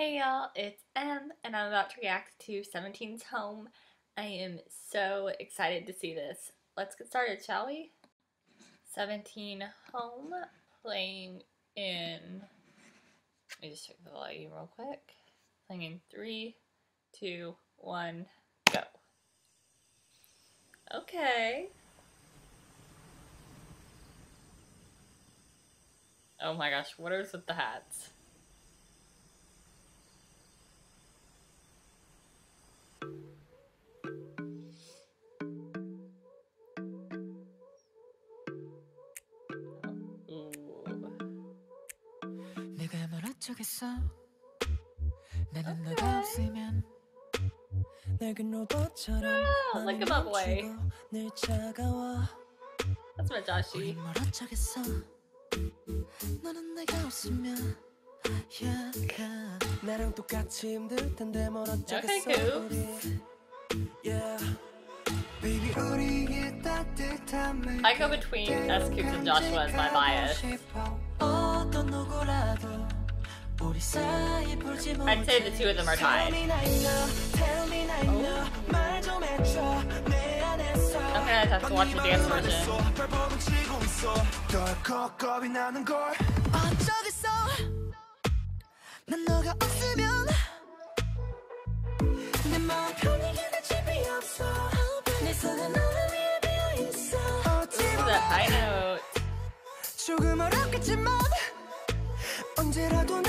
Hey y'all, it's Em, and I'm about to react to 17's Home. I am so excited to see this. Let's get started, shall we? 17 Home, playing in... Let me just check the volume real quick. Playing in three, two, one, go. Okay. Oh my gosh, what is with the hats? 어쩌겠어? 나는 너가 없으면 로봇처럼 Look at my boy 늘 차가워. That's my Joshy 뭘 너는 내가 없으면 나랑 똑같이 힘들 텐데 뭘 어쩌겠어 I go between S.Coups and Joshua as my bias. I'd say the two of them are tied. Okay, I'd have to watch the dance version. 어쩌겠어 난 너가 없으면 내 마음 편히 기댈 집이 없어 내 손은 너를 위해 비어있어 This is a high note. 조금 어렵겠지만 언제라도 난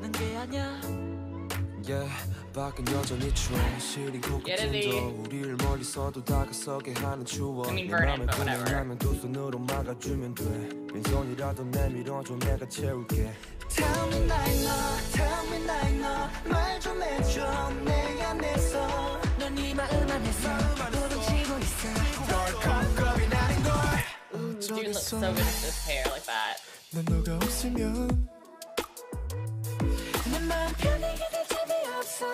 난게 아냐 Yeah, 밖은 여전히 추워. 시린. 코끝은 우리를 멀리서도 다가서게 하는 mean, 내 맘을. 보내면 두 손으로 막아주면 돼. 빈손이라도 내밀어줘 내가 채울게. Tell me 나의 너. Tell me 나의 너말좀 해줘. 내 안에서. 넌네 마음 안에서. 있어. 나는 걸. Dude looks so good with this hair like that. 난 너가 없으면 없어.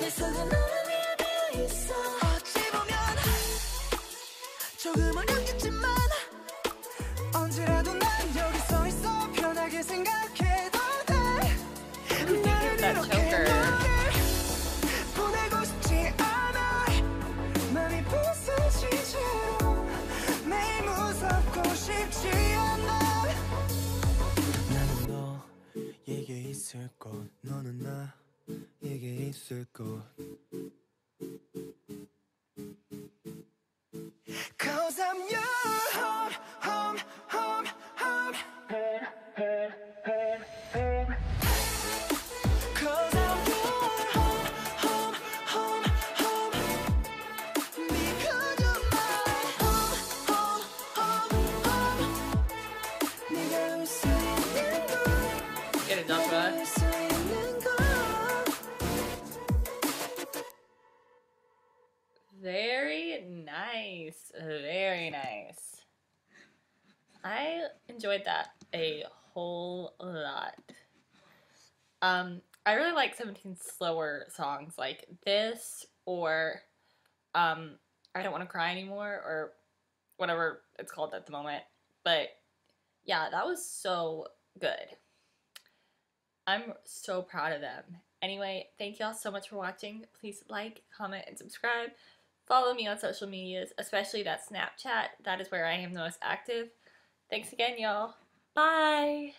내 손은 너를 위해 비어 있어. 어찌 보면 조금 어렵겠지만 언제라도 난 여기 서 있어 편하게 생각해도 돼. 나를 that 이렇게 choker. 너를 보내고 싶지 않아. 맘이 부서지지 매일 무섭고 싶지 않아. 나는 너에게 있을 것 musical nice. Very nice. I enjoyed that a whole lot. Um, I really like 17's slower songs like this or um, I Don't Want to Cry Anymore or whatever it's called at the moment. But yeah, that was so good. I'm so proud of them. Anyway, thank y'all so much for watching. Please like, comment, and subscribe. Follow me on social medias, especially that Snapchat. That is where I am the most active. Thanks again, y'all. Bye!